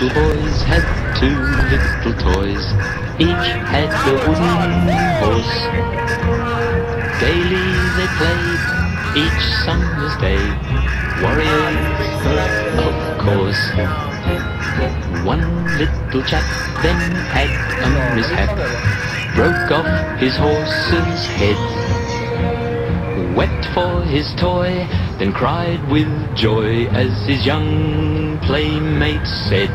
little boys had two little toys. Each had a wooden horse. Daily they played each summer's day. Warriors, of course. One little chap then had a mishap. Broke off his horse's head. Wept for his toy, then cried with joy as his young playmate said,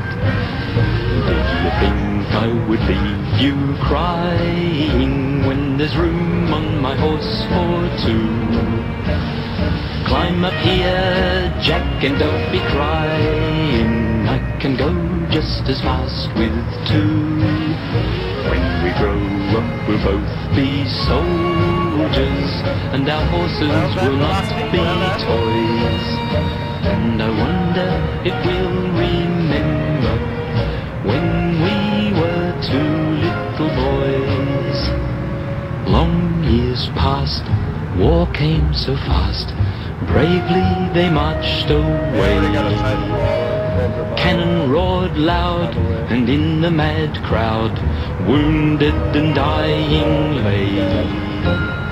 Did you think I would leave you crying when there's room on my horse for two? Climb up here, Jack, and don't be crying. I can go just as fast with two. When we grow up, we'll both be soldiers, and our horses will not be toys. And I wonder if we'll remember when we were two little boys. Long years passed, war came so fast. Bravely they marched away. Cannon roared loud, and in the mad crowd, wounded and dying lay.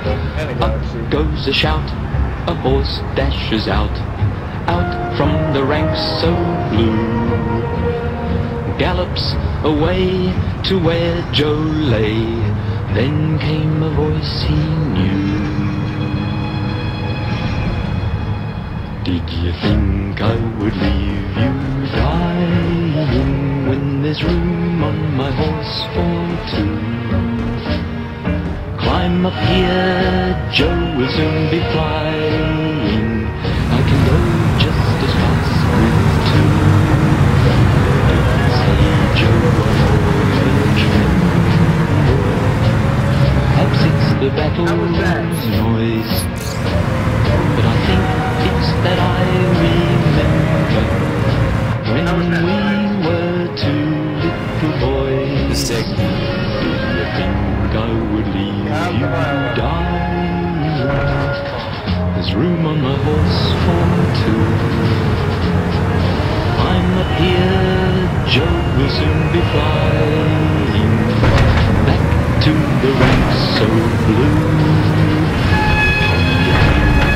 Up goes a shout, a horse dashes out, out from the ranks so blue. Gallops away to where Joe lay, then came a voice he knew. Did you think I would leave you dying when there's room on my horse for two? Climb up here, Joe will soon be flying. I can go just as fast with two. Don't say Joe, I always. Perhaps it's the battle's noise. But I think it's that I remember Room on my horse for two. I'm up here, Joe will soon be flying back to the ranks so blue.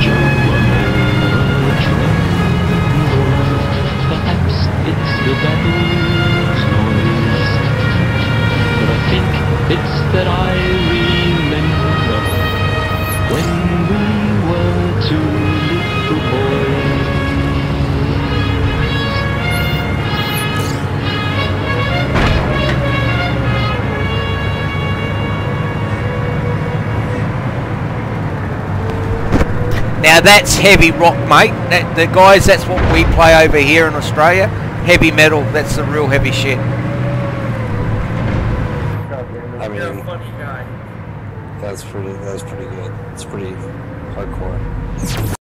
Joe. Perhaps it's the battle's noise, but I think it's that I remember when we Now that's heavy rock, mate. That, the guys, that's what we play over here in Australia. Heavy metal. That's the real heavy shit. I mean, that's pretty. That's pretty good. It's pretty hardcore.